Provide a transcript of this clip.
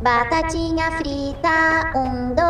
Batatinha frita, um, dois.